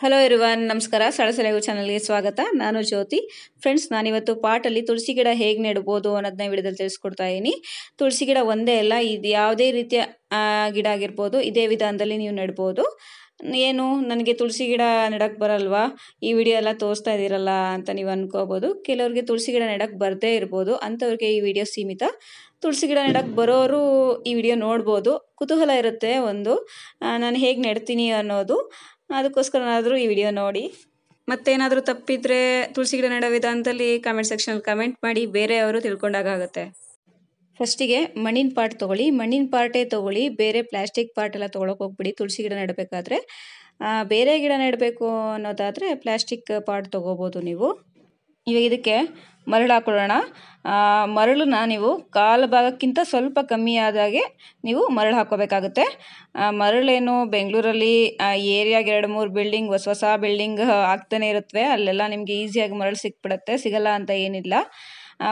Hello ಇರುವನ್ ನಮಸ್ಕಾರ. ಸಳಸಲೆಗು ಚಾನಲ್ಗೆ ಸ್ವಾಗತ. ನಾನು ಜ್ಯೋತಿ. ಫ್ರೆಂಡ್ಸ್ ನಾನಿವತ್ತು ಪಾಟಲ್ಲಿ ತುಳಸಿ ಗಿಡ ಹೇಗೆ ನೆಡ್ಬೋದು ಅನ್ನೋದನ್ನ ವಿಡಿಯೋದಲ್ಲಿ ತಿಳಿಸ್ಕೊಡ್ತಾ ಇದ್ದೀನಿ ತುಳಸಿ ಗಿಡ ಒಂದೇ ಅಲ್ಲ, ಇದು ಯಾವುದೇ ರೀತಿಯ ಗಿಡ ಆಗಿರ್ಬೋದು, ಇದೇ ವಿಧಾನದಲ್ಲಿ ನೀವು ನೆಡ್ಬೋದು ಏನು, ನನಗೆ ತುಳಸಿ ಗಿಡ ನೆಡಕ್ಕೆ ಬರಲ್ವಾ? ಈ ವಿಡಿಯೋ ಎಲ್ಲ ತೋರಿಸ್ತಾ ಇದ್ದೀರಲ್ಲ ಅಂತ ನೀವು ಅನ್ಕೋಬೋದು. ಕೆಲವ್ರಿಗೆ ತುಳಸಿ ಗಿಡ ನೆಡಕ್ಕೆ ಬರದೇ ಇರ್ಬೋದು, ಅಂಥವ್ರಿಗೆ ಈ ವಿಡಿಯೋ ಸೀಮಿತ. ತುಳಸಿ ಗಿಡ ನೆಡಕ್ಕೆ ಬರೋರು ಈ ವಿಡಿಯೋ ನೋಡ್ಬೋದು. ಕುತೂಹಲ ಇರುತ್ತೆ ಒಂದು. ನಾನು ಹೇಗೆ ನೆಡ್ತೀನಿ ಅನ್ನೋದು. ಅದಕ್ಕೋಸ್ಕರನಾದರೂ ಈ ವಿಡಿಯೋ ನೋಡಿ. ಮತ್ತೇನಾದರೂ ತಪ್ಪಿದ್ರೆ ತುಳಸಿ ಗಿಡ ನೆಡೋ ವಿಧಾನದಲ್ಲಿ ಕಮೆಂಟ್ ಸೆಕ್ಷನಲ್ಲಿ ಕಮೆಂಟ್ ಮಾಡಿ, ಬೇರೆಯವರು ತಿಳ್ಕೊಂಡಾಗುತ್ತೆ ಫಸ್ಟಿಗೆ ಮಣ್ಣಿನ ಪಾಟ್ ತೊಗೊಳ್ಳಿ. ಮಣ್ಣಿನ ಪಾಟೇ ತೊಗೊಳ್ಳಿ. ಬೇರೆ ಪ್ಲಾಸ್ಟಿಕ್ ಪಾಟ್ ಎಲ್ಲ ತೊಗೊಳಕ್ಕೆ ಹೋಗ್ಬಿಡಿ. ತುಳಸಿ ಗಿಡ ನೆಡಬೇಕಾದ್ರೆ. ಬೇರೆ ಗಿಡ ನೆಡಬೇಕು ಅನ್ನೋದಾದರೆ ಪ್ಲಾಸ್ಟಿಕ್ ಪಾಟ್ ತೊಗೋಬೋದು ನೀವು. ಇವಾಗ ಇದಕ್ಕೆ ಮರಳು ಹಾಕೊಳ್ಳೋಣ ಮರಳನ್ನ ನೀವು ಕಾಲು ಭಾಗಕ್ಕಿಂತ ಸ್ವಲ್ಪ ಕಮ್ಮಿ ಆದಾಗೆ ನೀವು ಮರಳು ಹಾಕೋಬೇಕಾಗುತ್ತೆ ಮರಳೇನು ಬೆಂಗಳೂರಲ್ಲಿ ಏರಿಯಾಗೆ ಎರಡು ಮೂರು ಬಿಲ್ಡಿಂಗ್, ಹೊಸ ಹೊಸ ಬಿಲ್ಡಿಂಗ್ ಆಗ್ತಾನೆ ಇರುತ್ತವೆ ಅಲ್ಲೆಲ್ಲ ನಿಮಗೆ ಈಸಿಯಾಗಿ ಮರಳು ಸಿಕ್ಬಿಡುತ್ತೆ, ಸಿಗಲ್ಲ ಅಂತ ಏನಿಲ್ಲ.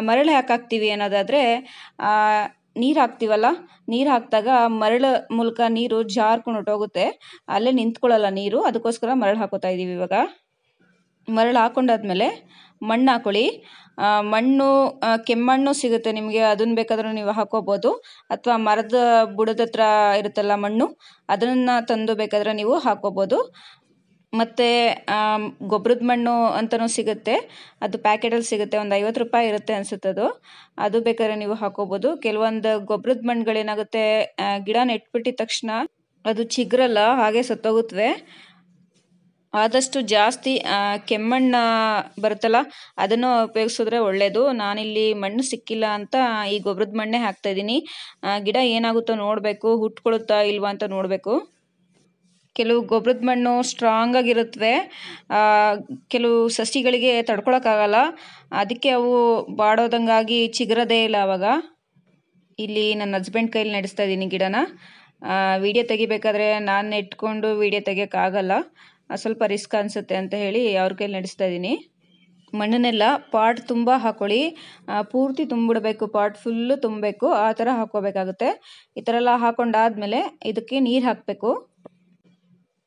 ಮರಳು ಯಾಕೆ ಹಾಕ್ತೀವಿ ಅನ್ನೋದಾದರೆ ನೀರು ಹಾಕ್ತೀವಲ್ಲ? ನೀರು ಹಾಕಿದಾಗ ಮರಳು ಮೂಲಕ ನೀರು ಜಾರ್ಕೊಂಡು ಹೊರ್ಟೋಗುತ್ತೆ. ಅಲ್ಲೇ ನಿಂತ್ಕೊಳ್ಳಲ್ಲ ನೀರು, ಅದಕ್ಕೋಸ್ಕರ ಮರಳು ಹಾಕೋತಾ ಇದ್ದೀವಿ ಇವಾಗ. ಮರಳು ಹಾಕೊಂಡಾದ್ಮೇಲೆ ಮಣ್ಣು ಹಾಕೊಳ್ಳಿ. ಮಣ್ಣು ಕೆಮ್ಮಣ್ಣು ಸಿಗುತ್ತೆ ನಿಮಗೆ, ಅದನ್ನ ಬೇಕಾದರೂ ನೀವು ಹಾಕೋಬೋದು ಅಥವಾ ಮರದ ಬುಡದ ಹತ್ರ ಇರುತ್ತಲ್ಲ ಮಣ್ಣು, ಅದನ್ನು ತಂದು ಬೇಕಾದರೆ ನೀವು ಹಾಕೋಬೋದು ಮತ್ತು ಗೊಬ್ಬರದ ಮಣ್ಣು ಅಂತಲೂ ಸಿಗುತ್ತೆ. ಅದು ಪ್ಯಾಕೆಟಲ್ಲಿ ಸಿಗುತ್ತೆ, ಒಂದು ಐವತ್ತು ರೂಪಾಯಿ ಇರುತ್ತೆ ಅನಿಸುತ್ತೆ ಅದು. ಅದು ಬೇಕಾದ್ರೆ ನೀವು ಹಾಕೋಬೋದು ಕೆಲವೊಂದು ಗೊಬ್ಬರದ ಮಣ್ಣುಗಳೇನಾಗುತ್ತೆ ಗಿಡ ನೆಟ್ಬಿಟ್ಟಿದ ತಕ್ಷಣ ಅದು ಚಿಗ್ರಲ್ಲ, ಹಾಗೆ ಸತ್ತೋಗುತ್ತವೆ ಆದಷ್ಟು ಜಾಸ್ತಿ ಕೆಮ್ಮಣ್ಣ ಬರುತ್ತಲ್ಲ, ಅದನ್ನು ಉಪಯೋಗಿಸಿದ್ರೆ ಒಳ್ಳೆಯದು ನಾನಿಲ್ಲಿ ಮಣ್ಣು ಸಿಕ್ಕಿಲ್ಲ ಅಂತ ಈ ಗೊಬ್ಬರದ ಮಣ್ಣೇ ಹಾಕ್ತಾ ಇದ್ದೀನಿ. ಗಿಡ ಏನಾಗುತ್ತೋ ನೋಡಬೇಕು ಹುಟ್ಕೊಳುತ್ತಾ ಇಲ್ವಾ ಅಂತ ನೋಡಬೇಕು. ಕೆಲವು ಗೊಬ್ಬರದ ಮಣ್ಣು ಸ್ಟ್ರಾಂಗ್ ಆಗಿರುತ್ತವೆ ಕೆಲವು ಸಸಿಗಳಿಗೆ ತಡ್ಕೊಳಕ್ಕಾಗಲ್ಲ. ಅದಕ್ಕೆ ಅವು ಬಾಡೋದಂಗಾಗಿ ಚಿಗರದೇ ಇಲ್ಲ ಅವಾಗ. ಇಲ್ಲಿ ನನ್ನ ಹಸ್ಬೆಂಡ್ ಕೈಲಿ ನಡೆಸ್ತಾ ಇದ್ದೀನಿ ಗಿಡನ. ವಿಡಿಯೋ ತೆಗಿಬೇಕಾದ್ರೆ ನಾನು ನೆಟ್ಕೊಂಡು ವಿಡಿಯೋ ತೆಗಿಯೋಕ್ಕಾಗಲ್ಲ. ಸ್ವಲ್ಪ ರಿಸ್ಕ್ ಅನಿಸುತ್ತೆ ಅಂತ ಹೇಳಿ ಅವ್ರ ಕೈಲಿ ನಡೆಸ್ತಾ ಇದ್ದೀನಿ ಮಣ್ಣನ್ನೆಲ್ಲ ಪಾಟ್ ತುಂಬ ಹಾಕೊಳ್ಳಿ. ಪೂರ್ತಿ ತುಂಬಿಡಬೇಕು, ಪಾಟ್ ಫುಲ್ಲು ತುಂಬಬೇಕು. ಆ ಥರ ಹಾಕ್ಕೋಬೇಕಾಗುತ್ತೆ. ಈ ಥರ ಎಲ್ಲ ಹಾಕೊಂಡಾದಮೇಲೆ ಇದಕ್ಕೆ ನೀರು ಹಾಕಬೇಕು.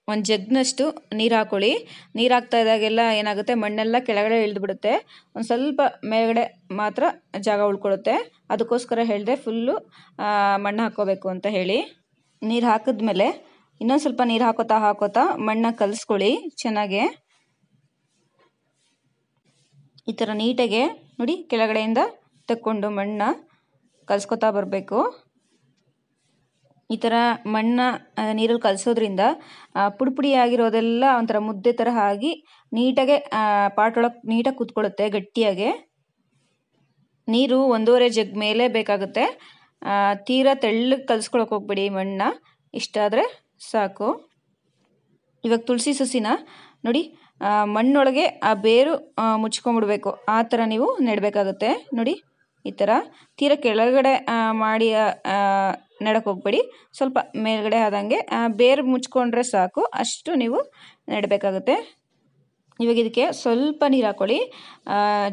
ಒಂದು ಜಗ್ನಷ್ಟು ನೀರು ಹಾಕೊಳ್ಳಿ. ನೀರು ಹಾಕ್ತಾ ಇದ್ದಾಗೆಲ್ಲ ಏನಾಗುತ್ತೆ, ಮಣ್ಣೆಲ್ಲ ಕೆಳಗಡೆ ಇಳಿದ್ಬಿಡುತ್ತೆ. ಒಂದು ಸ್ವಲ್ಪ ಮೇಲ್ಗಡೆ ಮಾತ್ರ ಜಾಗ ಉಳ್ಕೊಳ್ಳುತ್ತೆ ಅದಕ್ಕೋಸ್ಕರ ಹೇಳಿದೆ ಫುಲ್ಲು ಮಣ್ಣು ಹಾಕ್ಕೋಬೇಕು ಅಂತ ಹೇಳಿ. ನೀರು ಹಾಕಿದ್ಮೇಲೆ ಇನ್ನೊಂದು ಸ್ವಲ್ಪ ನೀರು ಹಾಕೋತಾ ಹಾಕೋತಾ ಮಣ್ಣ ಕಲಿಸ್ಕೊಳ್ಳಿ ಚೆನ್ನಾಗೆ. ಈ ಥರ ನೀಟಾಗೆ ನೋಡಿ ಕೆಳಗಡೆಯಿಂದ ತಕ್ಕೊಂಡು ಮಣ್ಣ ಕಲಿಸ್ಕೊತಾ ಬರಬೇಕು. ಈ ಥರ ಮಣ್ಣ ನೀರಲ್ಲಿ ಕಲಿಸೋದ್ರಿಂದ ಪುಡಿ ಪುಡಿ ಆಗಿರೋದೆಲ್ಲ ಒಂಥರ ಮುದ್ದೆ ಥರ ಆಗಿ ನೀಟಾಗೆ ಪಾಟ್ ಒಳಗೆ ನೀಟಾಗಿ ಕೂತ್ಕೊಳ್ಳುತ್ತೆ ಗಟ್ಟಿಯಾಗೆ. ನೀರು ಒಂದೂವರೆ ಜಗ್ ಮೇಲೆ ಬೇಕಾಗುತ್ತೆ. ತೀರಾ ತೆಳ್ಳಗೆ ಕಲಿಸ್ಕೊಳಕ್ಕೆ ಹೋಗ್ಬೇಡಿ ಮಣ್ಣ. ಇಷ್ಟಾದರೆ ಸಾಕು. ಇವಾಗ ತುಳಸಿ ಸಸಿನ ನೋಡಿ ಮಣ್ಣೊಳಗೆ ಆ ಬೇರು ಮುಚ್ಕೊಂಡ್ಬಿಡ್ಬೇಕು. ಆ ಥರ ನೀವು ನೆಡಬೇಕಾಗುತ್ತೆ. ನೋಡಿ, ಈ ಥರ ತೀರ ಕೆಳಗಡೆ ಮಾಡಿ ನೆಡಕ್ಕೆ ಹೋಗ್ಬೇಡಿ. ಸ್ವಲ್ಪ ಮೇಲ್ಗಡೆ ಆದಂಗೆ ಬೇರು ಮುಚ್ಕೊಂಡ್ರೆ ಸಾಕು. ಅಷ್ಟು ನೀವು ನೆಡಬೇಕಾಗುತ್ತೆ. ಇವಾಗ ಇದಕ್ಕೆ ಸ್ವಲ್ಪ ನೀರು ಹಾಕ್ಕೊಳ್ಳಿ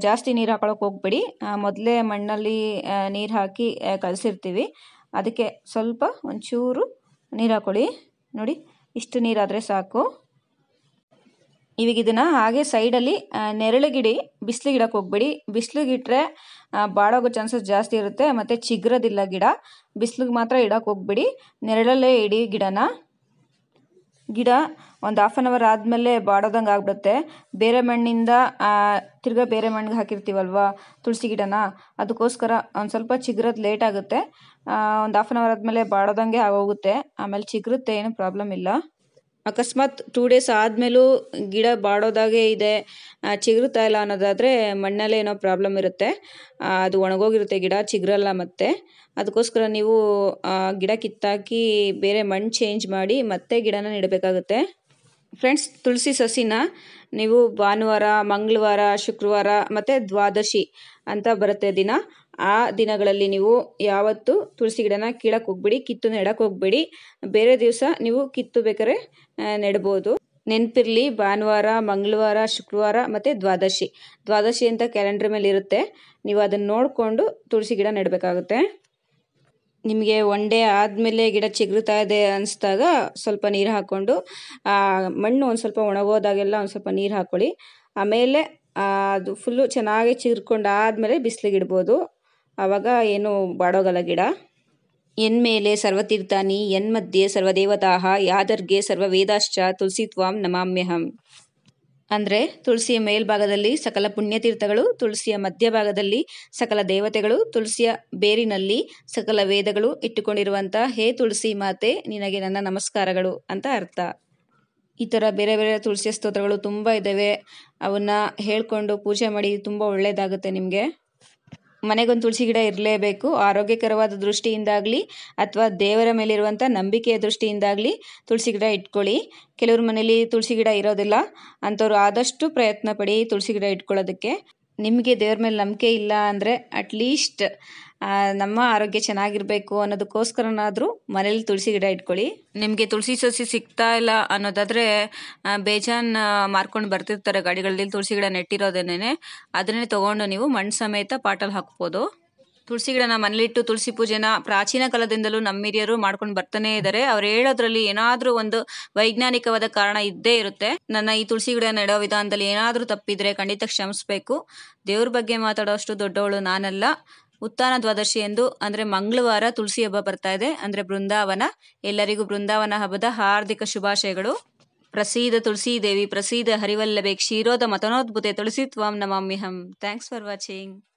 ಜಾಸ್ತಿ ನೀರು ಹಾಕೊಳಕ್ಕೆ ಹೋಗ್ಬೇಡಿ. ಮೊದಲೇ ಮಣ್ಣಲ್ಲಿ ನೀರು ಹಾಕಿ ಕಲಸಿರ್ತೀವಿ. ಅದಕ್ಕೆ ಸ್ವಲ್ಪ ಒಂಚೂರು ನೀರು ಹಾಕೊಳ್ಳಿ. ನೋಡಿ, ಇಷ್ಟು ನೀರಾದರೆ ಸಾಕು. ಇವಾಗ ಇದನ್ನು ಹಾಗೆ ಸೈಡಲ್ಲಿ ನೆರಳಿಗಿಡಿ ಬಿಸಿಲಿಗೆ ಇಡಕ್ಕೆ ಹೋಗ್ಬೇಡಿ. ಬಿಸಿಲಿಗಿಟ್ರೆ ಬಾಡೋಗೋ ಚಾನ್ಸಸ್ ಜಾಸ್ತಿ ಇರುತ್ತೆ. ಮತ್ತು ಚಿಗುರೋದಿಲ್ಲ ಗಿಡ. ಬಿಸ್ಲಿಗೆ ಮಾತ್ರ ಇಡಕ್ಕೆ ಹೋಗ್ಬೇಡಿ. ನೆರಳಲ್ಲೇ ಇಡಿ ಗಿಡನ. ಗಿಡ ಒಂದು ಹಾಫ್ ಆನ್ ಅವರ್ ಆದಮೇಲೆ ಬಾಡೋದಂಗೆ ಆಗ್ಬಿಡುತ್ತೆ. ಬೇರೆ ಮಣ್ಣಿಂದ ತಿರ್ಗಾ ಬೇರೆ ಮಣ್ಣಿಗೆ ಹಾಕಿರ್ತೀವಲ್ವಾ ತುಳಸಿ ಗಿಡನ? ಅದಕ್ಕೋಸ್ಕರ ಒಂದು ಸ್ವಲ್ಪ ಚಿಗುರೋದು ಲೇಟ್ ಆಗುತ್ತೆ. ಒಂದು ಹಾಫ್ ಆನ್ ಅವರ್ ಆದಮೇಲೆ ಬಾಡೋದಂಗೆ ಆಗೋಗುತ್ತೆ. ಆಮೇಲೆ ಚಿಗುರುತ್ತೆ, ಏನು ಪ್ರಾಬ್ಲಮ್ ಇಲ್ಲ. ಅಕಸ್ಮಾತ್ ಟೂ ಡೇಸ್ ಆದಮೇಲೂ ಗಿಡ ಬಾಡೋದಾಗೆ ಇದೆ ಚಿಗುರ್ತಾ ಇಲ್ಲ ಅನ್ನೋದಾದರೆ ಮಣ್ಣಲ್ಲೇ ಏನೋ ಪ್ರಾಬ್ಲಮ್ ಇರುತ್ತೆ. ಅದು ಒಣಗೋಗಿರುತ್ತೆ ಗಿಡ, ಚಿಗುರಲ್ಲ ಮತ್ತೆ. ಅದಕ್ಕೋಸ್ಕರ ನೀವು ಗಿಡ ಕಿತ್ತಾಕಿ ಬೇರೆ ಮಣ್ಣು ಚೇಂಜ್ ಮಾಡಿ ಮತ್ತೆ ಗಿಡನ ನೆಡಬೇಕಾಗುತ್ತೆ. ಫ್ರೆಂಡ್ಸ್ ತುಳಸಿ ಸಸಿನ ನೀವು ಭಾನುವಾರ, ಮಂಗಳವಾರ, ಶುಕ್ರವಾರ ಮತ್ತು ದ್ವಾದಶಿ ಅಂತ ಬರುತ್ತೆ ದಿನ. ಆ ದಿನಗಳಲ್ಲಿ ನೀವು ಯಾವತ್ತು ತುಳಸಿ ಗಿಡನ ಕೀಳಕ್ಕೆ ಹೋಗ್ಬೇಡಿ, ಕಿತ್ತು ನೆಡಕ್ಕೆ ಹೋಗ್ಬೇಡಿ. ಬೇರೆ ದಿವಸ ನೀವು ಕಿತ್ತು ಬೇಕಾದ್ರೆ ನೆಡ್ಬೋದು. ನೆನಪಿರಲಿ, ಭಾನುವಾರ, ಮಂಗಳವಾರ, ಶುಕ್ರವಾರ ಮತ್ತು ದ್ವಾದಶಿ. ದ್ವಾದಶಿ ಅಂತ ಕ್ಯಾಲೆಂಡರ್ ಮೇಲೆ ಇರುತ್ತೆ. ನೀವು ಅದನ್ನು ನೋಡಿಕೊಂಡು ತುಳಸಿ ಗಿಡ ನೆಡಬೇಕಾಗುತ್ತೆ. ನಿಮಗೆ ಒನ್ ಡೇ ಆದಮೇಲೆ ಗಿಡ ಚಿಗುರುತ್ತಾ ಇದೆ ಅನಿಸ್ದಾಗ ಸ್ವಲ್ಪ ನೀರು ಹಾಕ್ಕೊಂಡು ಮಣ್ಣು ಒಂದು ಸ್ವಲ್ಪ ಒಣಗೋದಾಗೆಲ್ಲ ಒಂದು ಸ್ವಲ್ಪ ನೀರು ಹಾಕ್ಕೊಳ್ಳಿ ಆಮೇಲೆ ಅದು ಫುಲ್ಲು ಚೆನ್ನಾಗಿ ಚಿಗುರ್ಕೊಂಡು ಆದಮೇಲೆ ಬಿಸಿಲಿಗೆ ಇಡ್ಬೋದು. ಆವಾಗ ಏನು ಬಾಡೋಗಲ್ಲ ಗಿಡ? ಎನ್ಮೇಲೆ ಸರ್ವತೀರ್ಥಾನಿ ಯನ್ಮಧ್ಯೆ ಸರ್ವದೇವತಾಹ, ಯಾದರ್ಗೆ ಸರ್ವವೇದಾಶ್ಚ ತುಳಸಿ ತ್ವಾಂ ನಮಾಮ್ಯಹಂ. ಅಂದರೆ ತುಳಸಿಯ ಮೇಲ್ಭಾಗದಲ್ಲಿ ಸಕಲ ಪುಣ್ಯತೀರ್ಥಗಳು ತುಳಸಿಯ ಮಧ್ಯಭಾಗದಲ್ಲಿ ಸಕಲ ದೇವತೆಗಳು ತುಳಸಿಯ ಬೇರಿನಲ್ಲಿ ಸಕಲ ವೇದಗಳು ಇಟ್ಟುಕೊಂಡಿರುವಂಥ ಹೇ ತುಳಸಿ ಮಾತೆ, ನಿನಗೆ ನನ್ನ ನಮಸ್ಕಾರಗಳು ಅಂತ ಅರ್ಥ. ಈ ಥರ ಬೇರೆ ಬೇರೆ ತುಳಸಿಯ ಸ್ತೋತ್ರಗಳು ತುಂಬ ಇದ್ದಾವೆ. ಅವನ್ನ ಹೇಳ್ಕೊಂಡು ಪೂಜೆ ಮಾಡಿ, ತುಂಬ ಒಳ್ಳೆಯದಾಗುತ್ತೆ ನಿಮಗೆ. ಮನೆಗೊಂದು ತುಳಸಿ ಗಿಡ ಇರಲೇಬೇಕು. ಆರೋಗ್ಯಕರವಾದ ದೃಷ್ಟಿಯಿಂದಾಗಲಿ ಅಥವಾ ದೇವರ ಮೇಲಿರುವಂಥ ನಂಬಿಕೆಯ ದೃಷ್ಟಿಯಿಂದಾಗಲಿ ತುಳಸಿ ಗಿಡ ಇಟ್ಕೊಳ್ಳಿ. ಕೆಲವ್ರ ಮನೇಲಿ ತುಳಸಿ ಗಿಡ ಇರೋದಿಲ್ಲ. ಅಂಥವ್ರು ಆದಷ್ಟು ಪ್ರಯತ್ನ ಪಡಿ ತುಳಸಿ ಗಿಡ ಇಟ್ಕೊಳ್ಳೋದಕ್ಕೆ. ನಿಮಗೆ ದೇವ್ರ ಮೇಲೆ ನಂಬಿಕೆ ಇಲ್ಲ ಅಂದರೆ ಅಟ್ಲೀಸ್ಟ್ ನಮ್ಮ ಆರೋಗ್ಯ ಚೆನ್ನಾಗಿರಬೇಕು ಅನ್ನೋದಕ್ಕೋಸ್ಕರನಾದರೂ ಮನೇಲಿ ತುಳಸಿ ಗಿಡ ಇಟ್ಕೊಳ್ಳಿ. ನಿಮಗೆ ತುಳಸಿ ಸಸಿ ಸಿಗ್ತಾ ಇಲ್ಲ ಅನ್ನೋದಾದರೆ ಬೇಜಾನ್ ಮಾರ್ಕೊಂಡು ಬರ್ತಿರ್ತಾರೆ ಗಾಡಿಗಳಲ್ಲಿ ತುಳಸಿ ಗಿಡ ನೆಟ್ಟಿರೋದೇನೆ ಅದನ್ನೇ ತೊಗೊಂಡು ನೀವು ಮಣ್ಣು ಸಮೇತ ಪಾಟಲ್ಲಿ ಹಾಕ್ಬೋದು. ತುಳಸಿ ಗಿಡನ ಮನೇಲಿಟ್ಟು ತುಳಸಿ ಪೂಜೆನ ಪ್ರಾಚೀನ ಕಾಲದಿಂದಲೂ ನಮ್ಮ ಹಿರಿಯರು ಮಾಡ್ಕೊಂಡು ಬರ್ತಾನೆ ಇದ್ದಾರೆ ಅವ್ರು ಹೇಳೋದ್ರಲ್ಲಿ ಏನಾದರೂ ಒಂದು ವೈಜ್ಞಾನಿಕವಾದ ಕಾರಣ ಇದ್ದೇ ಇರುತ್ತೆ. ನನ್ನ ಈ ತುಳಸಿ ಗಿಡ ನೆಡೋ ವಿಧಾನದಲ್ಲಿ ಏನಾದರೂ ತಪ್ಪಿದ್ರೆ ಖಂಡಿತ ಕ್ಷಮಿಸಬೇಕು. ದೇವ್ರ ಬಗ್ಗೆ ಮಾತಾಡೋ ಅಷ್ಟು ದೊಡ್ಡವಳು ನಾನಲ್ಲ. ಉತ್ತಾನ ದ್ವಾದಶಿ ಎಂದು ಅಂದರೆ ಮಂಗಳವಾರ ತುಳಸಿ ಹಬ್ಬ ಬರ್ತಾ ಇದೆ. ಅಂದರೆ ಬೃಂದಾವನ. ಎಲ್ಲರಿಗೂ ಬೃಂದಾವನ ಹಬ್ಬದ ಹಾರ್ದಿಕ ಶುಭಾಶಯಗಳು. ಪ್ರಸೀದ ತುಳಸಿ ದೇವಿ ಪ್ರಸೀದ ಹರಿವಲ್ಲಭೆ, ಕ್ಷೀರೋದ ಮತನೋದ್ಭುತೆ, ತುಳಸಿ ತ್ವಾಂ ನಮಾಮ್ಯಹಂ. Thanks for watching